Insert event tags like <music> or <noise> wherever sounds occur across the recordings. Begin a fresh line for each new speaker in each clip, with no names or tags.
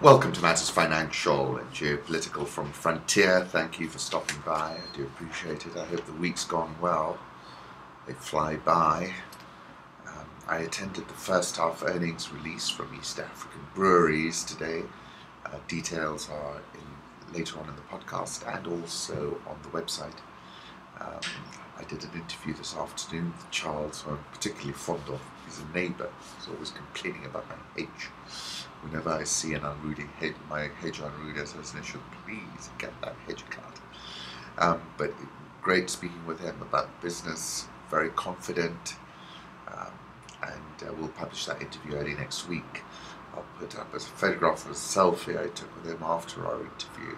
Welcome to Matters Financial and Geopolitical from Frontier. Thank you for stopping by. I do appreciate it. I hope the week's gone well. They fly by. Um, I attended the first half earnings release from East African breweries today. Uh, details are in, later on in the podcast and also on the website. Um, I did an interview this afternoon with Charles, who I'm particularly fond of. He's a neighbour. He's always complaining about my H whenever I see an unruly hedge, my hedge unruly, should please get that hedge cut. Um, but great speaking with him about business, very confident, um, and uh, we'll publish that interview early next week. I'll put up a photograph of a selfie I took with him after our interview,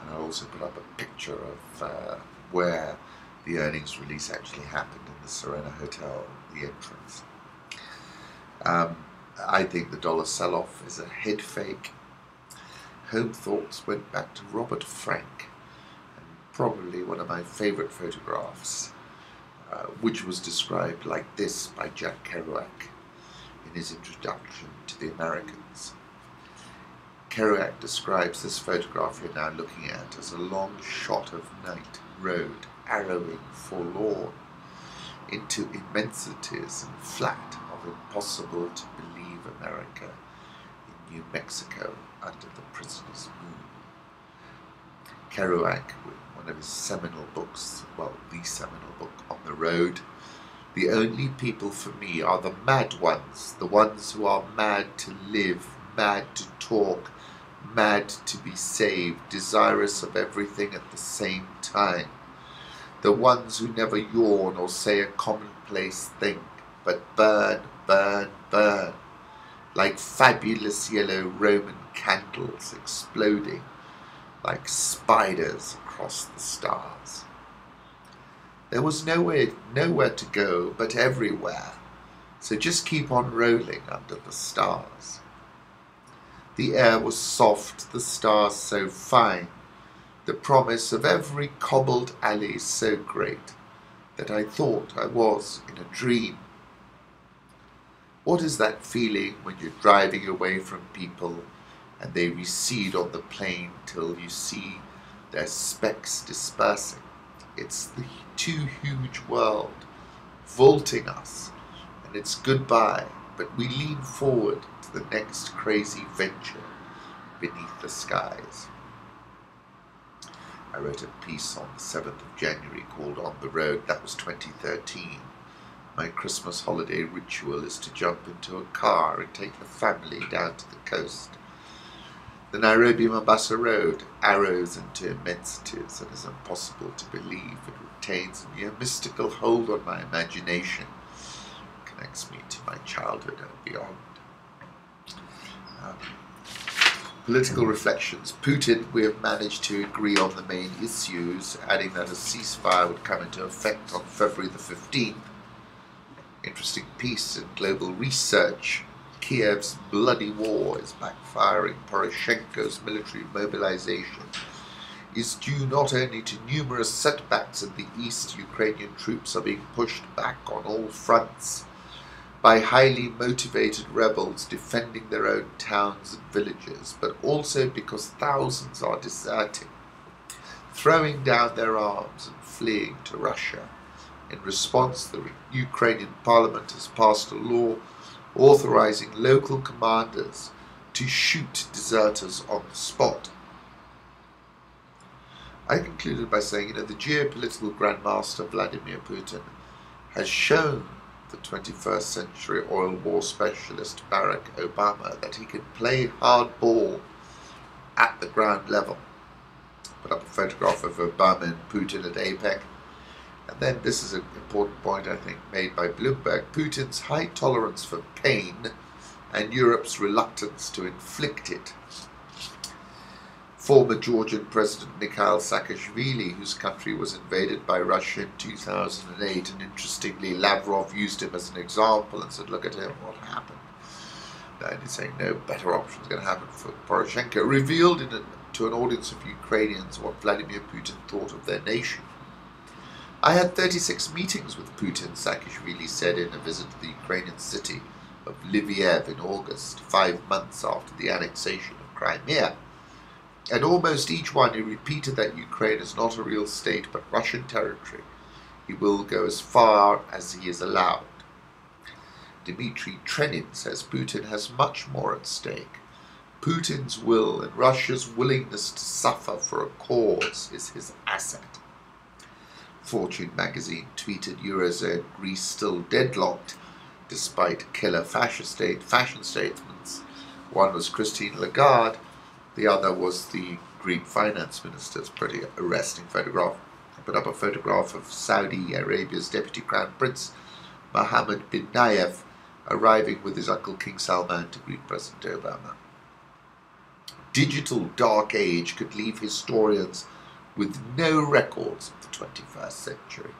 and I'll also put up a picture of uh, where the earnings release actually happened in the Serena Hotel, the entrance. Um, I think the dollar sell off is a head fake. Home thoughts went back to Robert Frank, and probably one of my favourite photographs, uh, which was described like this by Jack Kerouac in his introduction to the Americans. Kerouac describes this photograph you're now looking at as a long shot of night road, arrowing, forlorn, into immensities and flat of impossible to believe America in New Mexico under the prisoner's moon. Kerouac, one of his seminal books, well, the seminal book, On the Road, the only people for me are the mad ones, the ones who are mad to live, mad to talk, mad to be saved, desirous of everything at the same time. The ones who never yawn or say a commonplace thing, but burn, burn, burn like fabulous yellow Roman candles exploding like spiders across the stars. There was nowhere, nowhere to go but everywhere, so just keep on rolling under the stars. The air was soft, the stars so fine, the promise of every cobbled alley so great that I thought I was in a dream. What is that feeling when you're driving away from people and they recede on the plain till you see their specks dispersing? It's the too huge world vaulting us, and it's goodbye, but we lean forward to the next crazy venture beneath the skies. I wrote a piece on the 7th of January called On the Road, that was 2013 my Christmas holiday ritual is to jump into a car and take the family down to the coast. The Nairobi Mombasa Road arrows into immensities and is impossible to believe. It retains a mystical hold on my imagination, it connects me to my childhood and beyond. Um, political reflections. Putin, we have managed to agree on the main issues, adding that a ceasefire would come into effect on February the 15th interesting piece in global research. Kiev's bloody war is backfiring. Poroshenko's military mobilization is due not only to numerous setbacks in the east, Ukrainian troops are being pushed back on all fronts by highly motivated rebels defending their own towns and villages, but also because thousands are deserting, throwing down their arms and fleeing to Russia. In response, the Ukrainian parliament has passed a law authorizing local commanders to shoot deserters on the spot. I concluded by saying, you know, the geopolitical grandmaster Vladimir Putin has shown the 21st century oil war specialist Barack Obama that he can play hardball at the ground level. Put up a photograph of Obama and Putin at APEC and then this is an important point, I think, made by Bloomberg Putin's high tolerance for pain and Europe's reluctance to inflict it. Former Georgian President Mikhail Saakashvili, whose country was invaded by Russia in 2008, and interestingly, Lavrov used him as an example and said, Look at him, what happened? Uh, and he's saying no better option is going to happen for Poroshenko, revealed to an audience of Ukrainians what Vladimir Putin thought of their nation. I had 36 meetings with Putin, Saakashvili said in a visit to the Ukrainian city of Lviv in August, five months after the annexation of Crimea. And almost each one he repeated that Ukraine is not a real state but Russian territory. He will go as far as he is allowed. Dmitry Trenin says Putin has much more at stake. Putin's will and Russia's willingness to suffer for a cause is his asset. Fortune magazine tweeted Eurozone Greece still deadlocked despite killer fascist state, fashion statements. One was Christine Lagarde, the other was the Greek finance minister. It's a pretty arresting photograph. I put up a photograph of Saudi Arabia's deputy crown prince, Mohammed bin Nayef, arriving with his uncle King Salman to greet President Obama. Digital dark age could leave historians with no records 21st century.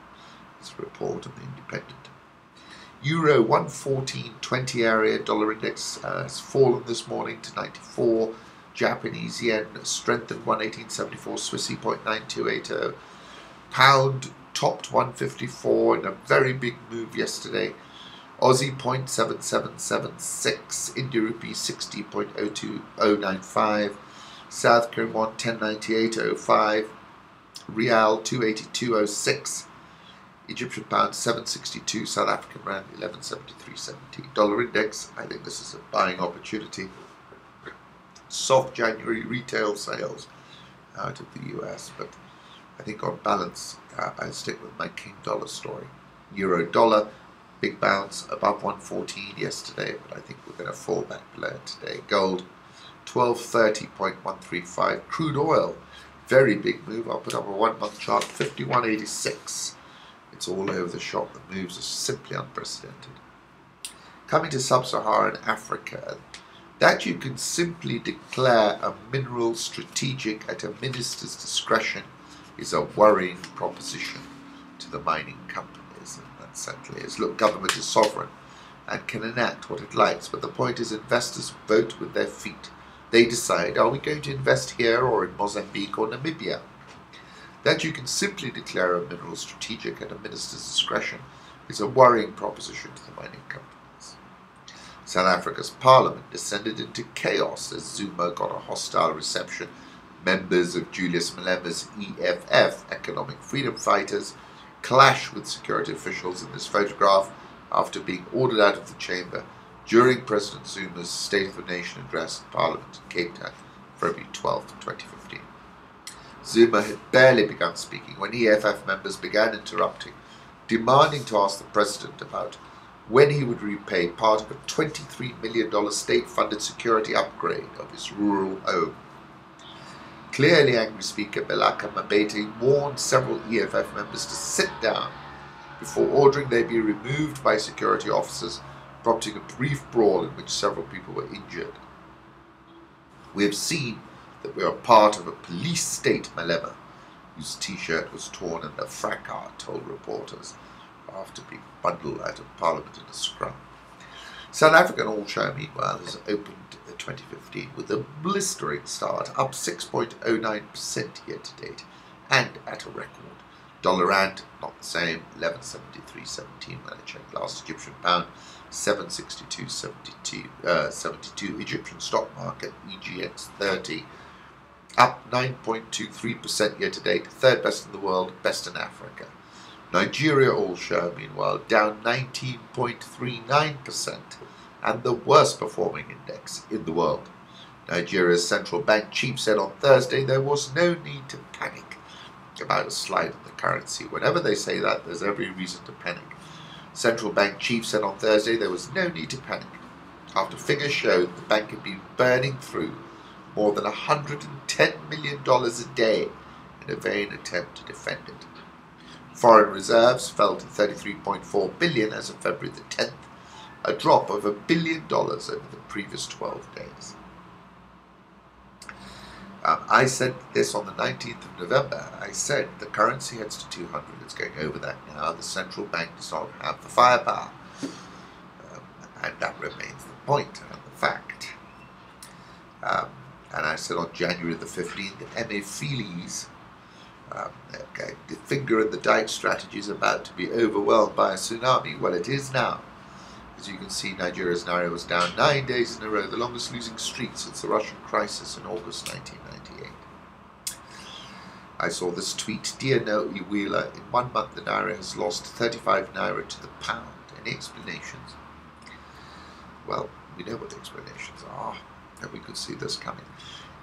This report of the Independent. Euro 114.20 area dollar index uh, has fallen this morning to 94. Japanese yen strengthened 118.74. Swissy 0.9280. Pound topped 154 in a very big move yesterday. Aussie 0.7776, India rupee 60.02095, South Korean won 1098.05, Rial 282.06, Egyptian pound 762, South African rand 1173.70. Dollar index, I think this is a buying opportunity. Soft January retail sales out of the US, but I think on balance, uh, I stick with my King dollar story. Euro dollar big bounce above 114 yesterday, but I think we're going to fall back below today. Gold, 1230.135. Crude oil, very big move. I'll put up a one month chart, 5186. It's all over the shop. The moves are simply unprecedented. Coming to sub Saharan Africa, that you can simply declare a mineral strategic at a minister's discretion is a worrying proposition to the mining company essentially is look, government is sovereign and can enact what it likes, but the point is investors vote with their feet. They decide, are we going to invest here or in Mozambique or Namibia? That you can simply declare a mineral strategic at a minister's discretion is a worrying proposition to the mining companies. South Africa's parliament descended into chaos as Zuma got a hostile reception. Members of Julius Malema's EFF, Economic Freedom Fighters, clash with security officials in this photograph after being ordered out of the chamber during President Zuma's State of the Nation address in Parliament in Cape Town, February 12, 2015. Zuma had barely begun speaking when EFF members began interrupting, demanding to ask the President about when he would repay part of a $23 million state funded security upgrade of his rural home. Clearly angry Speaker Baleka Mbete warned several EFF members to sit down before ordering they be removed by security officers, prompting a brief brawl in which several people were injured. We have seen that we are part of a police state Malema, whose t-shirt was torn and a fracas, told reporters, after being bundled out of Parliament in a scrum. South African All Share, meanwhile, has opened 2015 with a blistering start, up 6.09% year to date, and at a record. Dollar rand, not the same, 1173.17 when I checked last. Egyptian pound, 762.72. Uh, 72. Egyptian stock market, EGX 30, up 9.23% year to date, third best in the world, best in Africa. Nigeria all share, meanwhile, down 19.39% and the worst performing index in the world. Nigeria's central bank chief said on Thursday there was no need to panic about a slide in the currency. Whenever they say that, there's every reason to panic. Central bank chief said on Thursday there was no need to panic after figures showed the bank had been burning through more than $110 million a day in a vain attempt to defend it. Foreign reserves fell to 33.4 billion as of February the 10th, a drop of a billion dollars over the previous 12 days. Um, I said this on the 19th of November. I said the currency heads to 200. It's going over that now. The central bank does not have the firepower. Um, and that remains the point and the fact. Um, and I said on January the 15th that Emefiele's um, okay, the finger in the dike strategy is about to be overwhelmed by a tsunami. Well, it is now As you can see, Nigeria's Naira was down nine days in a row, the longest losing streak since the Russian crisis in August 1998. I saw this tweet Dear Noe Wheeler, in one month the Naira has lost 35 Naira to the pound. Any explanations? Well, we know what the explanations are, and we could see this coming.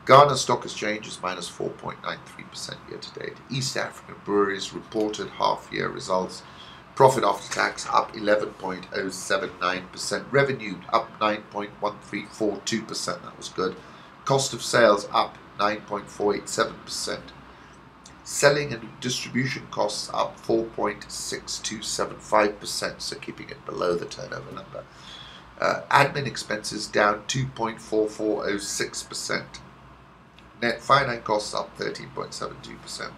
Ghana Stock Exchange is minus 4.93% year to date. East African breweries reported half year results. Profit after tax up 11.079%. Revenue up 9.1342%. That was good. Cost of sales up 9.487%. Selling and distribution costs up 4.6275%, so keeping it below the turnover number. Uh, admin expenses down 2.4406%. Net finance costs up 13.72%.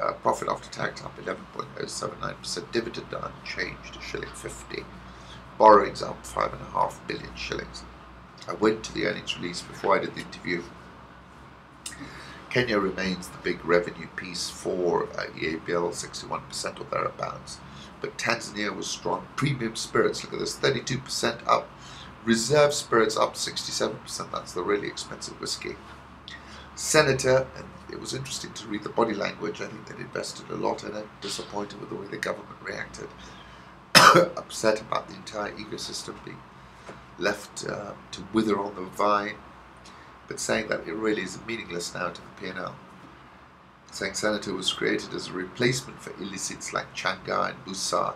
Uh, profit after tax up 11.079%. Dividend unchanged, a shilling 50. Borrowings up 5.5 billion shillings. I went to the earnings release before I did the interview. Kenya remains the big revenue piece for uh, EABL, 61% or thereabouts but Tanzania was strong. Premium spirits, look at this, 32% up. Reserve spirits up 67%. That's the really expensive whiskey. Senator, and it was interesting to read the body language. I think they'd invested a lot in it. Disappointed with the way the government reacted. <coughs> Upset about the entire ecosystem being left uh, to wither on the vine. But saying that it really is meaningless now to the P&L saying Senator was created as a replacement for illicits like Chang'aa and Busaa.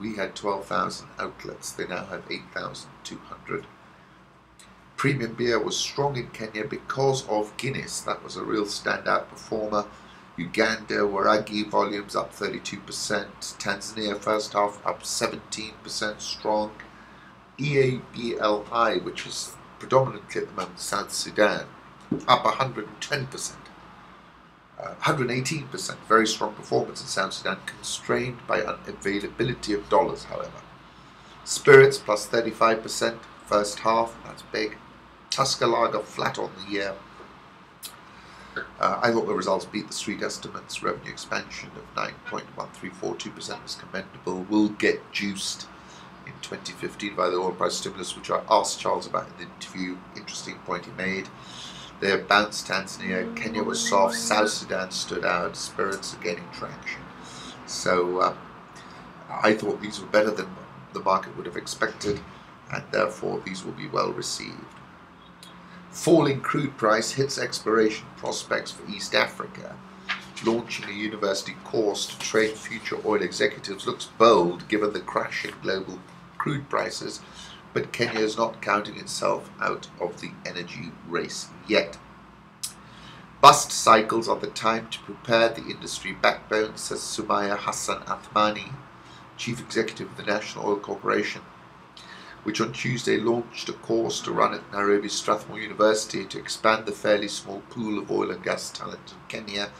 We had 12,000 outlets, they now have 8,200. Premium beer was strong in Kenya because of Guinness, that was a real standout performer. Uganda, Waragi volumes up 32%, Tanzania first half up 17% strong. EABLI, which is predominantly at the moment South Sudan, up 110%. 118%, uh, very strong performance in South Sudan, constrained by unavailability of dollars, however. Spirits plus 35%, first half, that's big. Lager flat on the year. Uh, I thought the results beat the street estimates. Revenue expansion of 9.1342% was commendable. Will get juiced in 2015 by the oil price stimulus, which I asked Charles about in the interview. Interesting point he made. They bounced Tanzania. Kenya was soft. South Sudan stood out. Spirits are gaining traction. So uh, I thought these were better than the market would have expected, and therefore these will be well received. Falling crude price hits exploration prospects for East Africa. Launching a university course to train future oil executives looks bold given the crashing global crude prices but Kenya is not counting itself out of the energy race yet. Bust cycles are the time to prepare the industry backbone, says Sumaya Hassan Athmani, Chief Executive of the National Oil Corporation, which on Tuesday launched a course to run at Nairobi Strathmore University to expand the fairly small pool of oil and gas talent in Kenya.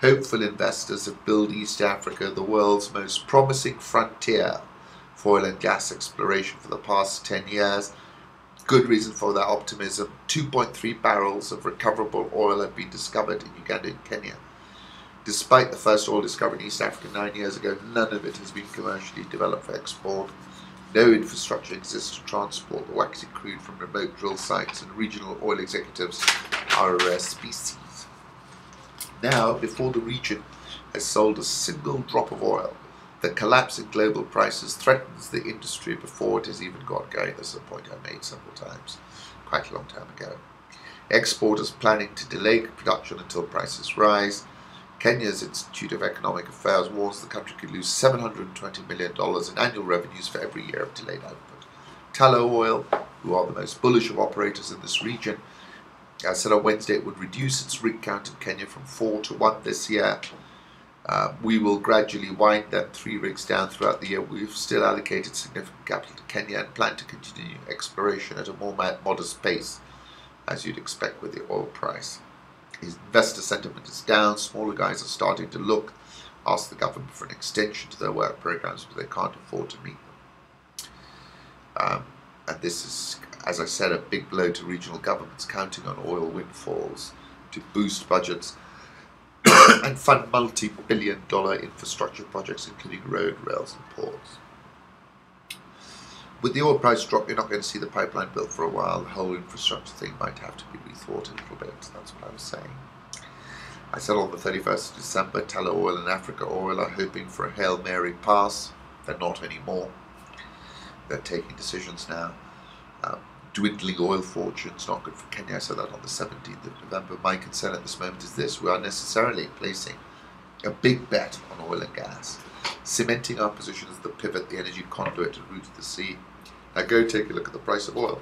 Hopeful investors have built East Africa the world's most promising frontier for oil and gas exploration for the past 10 years. Good reason for that optimism. 2.3 barrels of recoverable oil have been discovered in Uganda and Kenya. Despite the first oil discovery in East Africa nine years ago, none of it has been commercially developed for export. No infrastructure exists to transport the waxy crude from remote drill sites, and regional oil executives are a rare species. Now, before the region has sold a single drop of oil, the collapse in global prices threatens the industry before it has even got going. This is a point I made several times, quite a long time ago. Exporters planning to delay production until prices rise. Kenya's Institute of Economic Affairs warns the country could lose $720 million in annual revenues for every year of delayed output. Tullow Oil, who are the most bullish of operators in this region, uh, said on Wednesday it would reduce its rig count in Kenya from four to one this year uh, we will gradually wind them three rigs down throughout the year. We've still allocated significant capital to Kenya and plan to continue exploration at a more modest pace, as you'd expect with the oil price. Investor sentiment is down. Smaller guys are starting to look, ask the government for an extension to their work programs, but they can't afford to meet them. Um, and this is, as I said, a big blow to regional governments counting on oil windfalls to boost budgets <coughs> and fund multi-billion dollar infrastructure projects including road, rails and ports. With the oil price drop, you're not going to see the pipeline built for a while. The whole infrastructure thing might have to be rethought a little bit. That's what I was saying. I said on the 31st of December, Tullow Oil and Africa Oil are hoping for a Hail Mary pass. They're not anymore. They're taking decisions now. Um, dwindling oil fortunes, not good for Kenya. I said that on the 17th of November. My concern at this moment is this we are necessarily placing a big bet on oil and gas, cementing our position as the pivot, the energy conduit, and route of the sea. Now go take a look at the price of oil.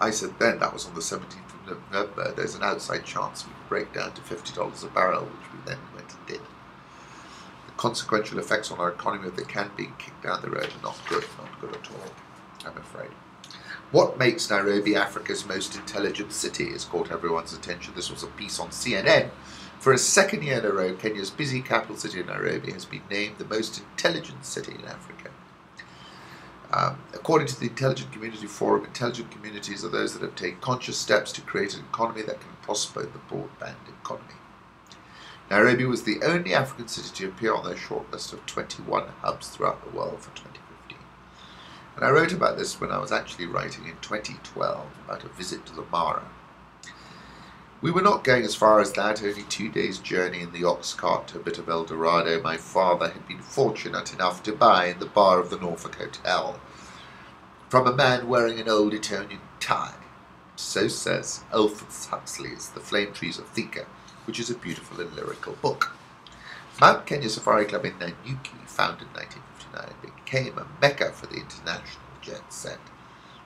I said then, that was on the 17th of November, there's an outside chance we could break down to $50 a barrel, which we then went and did. The consequential effects on our economy of the can being kicked down the road are not good, not good at all, I'm afraid. What makes Nairobi Africa's most intelligent city has caught everyone's attention. This was a piece on CNN. For a second year in a row, Kenya's busy capital city Nairobi has been named the most intelligent city in Africa. Um, according to the Intelligent Community Forum, intelligent communities are those that have taken conscious steps to create an economy that can prosper in the broadband economy. Nairobi was the only African city to appear on their shortlist of 21 hubs throughout the world for 2015. And I wrote about this when I was actually writing in 2012 about a visit to the Mara. We were not going as far as that, only two days' journey in the ox cart to a bit of El Dorado my father had been fortunate enough to buy in the bar of the Norfolk Hotel from a man wearing an old Etonian tie. So says Aldous Huxley's The Flame Trees of Thika, which is a beautiful and lyrical book. Mount Kenya Safari Club in Nanyuki, founded in 1959, became a mecca for the international jet set.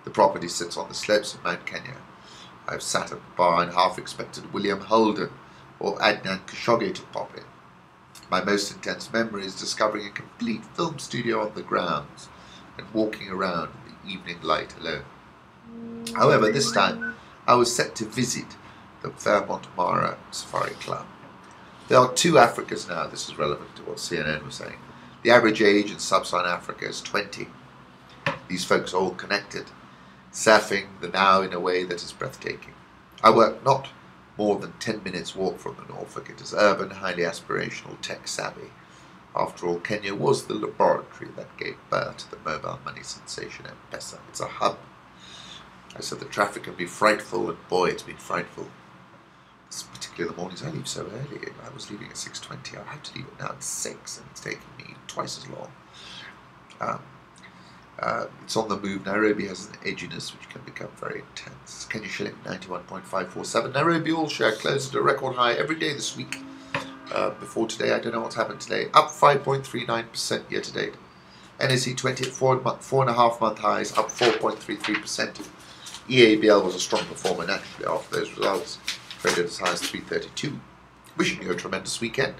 The property sits on the slopes of Mount Kenya. I've sat at the bar and half expected William Holden or Adnan Khashoggi to pop in. My most intense memory is discovering a complete film studio on the grounds and walking around in the evening light alone. However, this time I was set to visit the Fairmont Mara Safari Club. There are two Africas now, this is relevant to what CNN was saying. The average age in sub-Saharan Africa is 20. These folks are all connected, surfing the now in a way that is breathtaking. I work not more than 10 minutes walk from the Norfolk. It is urban, highly aspirational, tech savvy. After all, Kenya was the laboratory that gave birth to the mobile money sensation M-Pesa. It's a hub. I said the traffic can be frightful, and boy, it's been frightful. This particular the mornings I leave so early. I was leaving at 6.20. I have to leave it now at 6, and it's taking me twice as long. Um, uh, it's on the move. Nairobi has an edginess which can become very intense. Kenya shilling 91.547. Nairobi all share closed at a record high every day this week. Uh, before today, I don't know what's happened today. Up 5.39% year to date. NSE 20 at four, month, four and a half month highs, up 4.33%. EABL was a strong performer naturally after those results, traded as high as 332. Wishing you a tremendous weekend.